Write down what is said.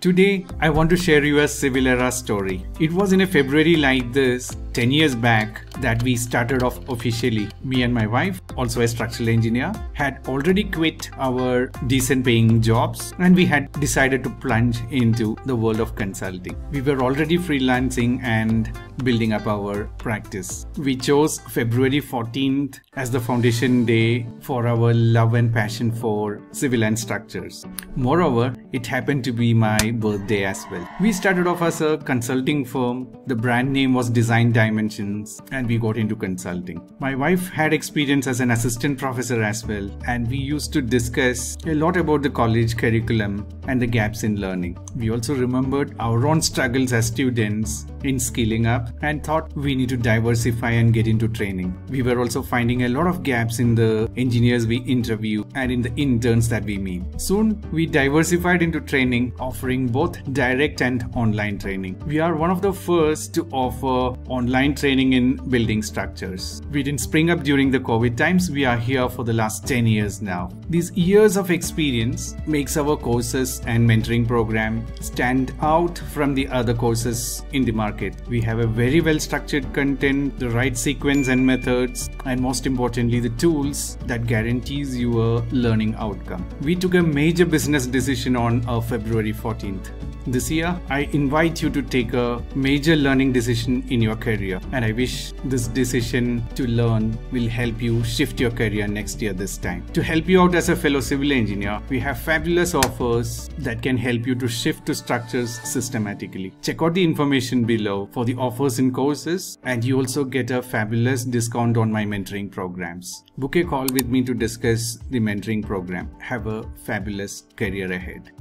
Today, I want to share you a Civilera story. It was in a February like this, 10 years back, that we started off officially. Me and my wife, also a structural engineer, had already quit our decent paying jobs and we had decided to plunge into the world of consulting. We were already freelancing and building up our practice. We chose February 14th as the foundation day for our love and passion for civil and structures. Moreover, it happened to be my birthday as well. We started off as a consulting firm. The brand name was Design Dimensions and we got into consulting. My wife had experience as an assistant professor as well and we used to discuss a lot about the college curriculum and the gaps in learning. We also remembered our own struggles as students in skilling up and thought we need to diversify and get into training. We were also finding a lot of gaps in the engineers we interview and in the interns that we meet. Soon we diversified into training, offering both direct and online training. We are one of the first to offer online training in building structures. We didn't spring up during the COVID times, we are here for the last 10 years now. These years of experience makes our courses and mentoring program stand out from the other courses in the market. We have a very well structured content, the right sequence and methods, and most importantly, the tools that guarantees you a learning outcome. We took a major business decision on uh, February 14th. This year, I invite you to take a major learning decision in your career, and I wish this decision to learn will help you shift your career next year this time. To help you out as a fellow civil engineer, we have fabulous offers that can help you to shift to structures systematically. Check out the information below for the offers and courses, and you also get a fabulous discount on my mentoring programs. Book a call with me to discuss the mentoring program. Have a fabulous career ahead.